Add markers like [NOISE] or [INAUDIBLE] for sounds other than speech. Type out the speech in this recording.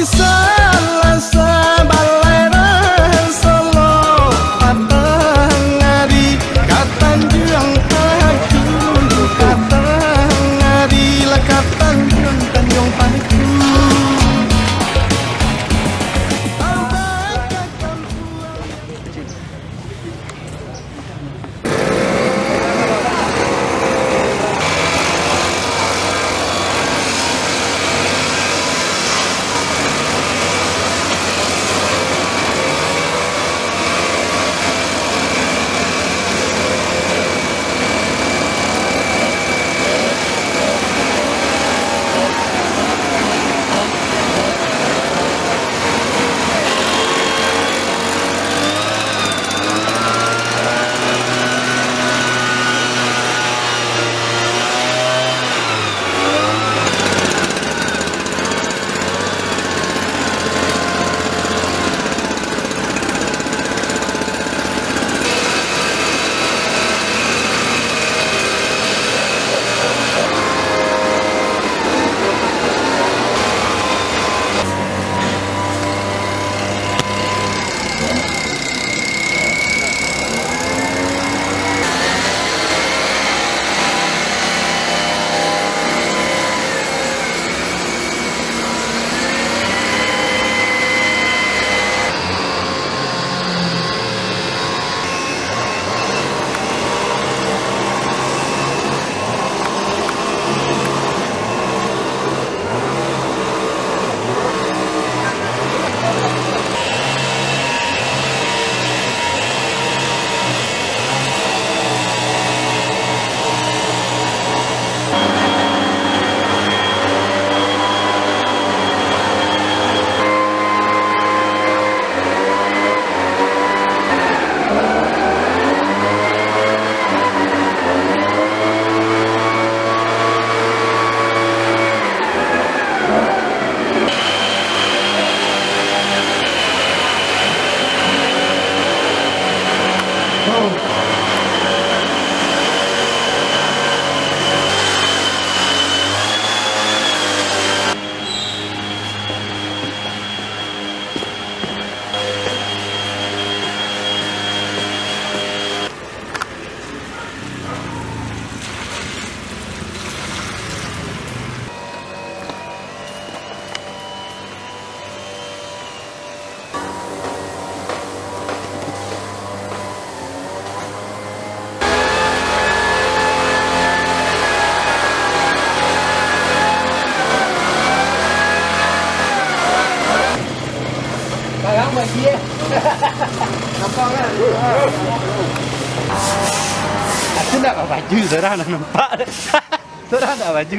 traição. Aku nak pakai baju Zara nak nampak. [LAUGHS] Zara nak baju